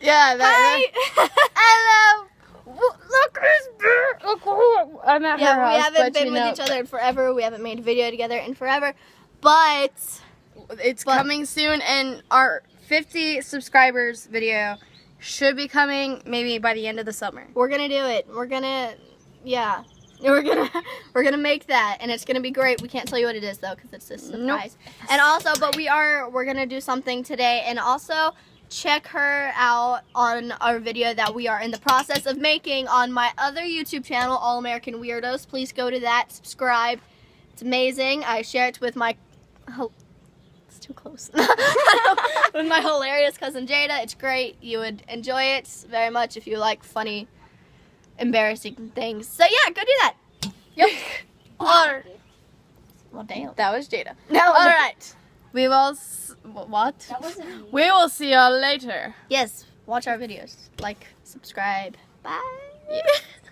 Yeah, that, Hi. Hello. Look there. Look who I'm at her house. yeah, we haven't been with know, each other in forever. We haven't made a video together in forever. But It's but- coming soon, and our 50 subscribers video should be coming maybe by the end of the summer. we're gonna do it. We're gonna, yeah, we're gonna we're gonna make that, and it's gonna be great. We can't tell you what it is though, because it's a surprise. And also, but we are we're gonna do something today, and also check her out on our video that we are in the process of making on my other YouTube channel, All American Weirdos. Please go to that, subscribe. It's amazing. I share it with my. Oh, it's too close. with my hilarious cousin Jada. It's great. You would enjoy it very much if you like funny, embarrassing things. So yeah, go do that. Yep. Or, well, damn. That was Jada. No. All right. We will. S- what? We will see y'all later. Yes. Watch our videos. Like, subscribe. Bye. Yeah.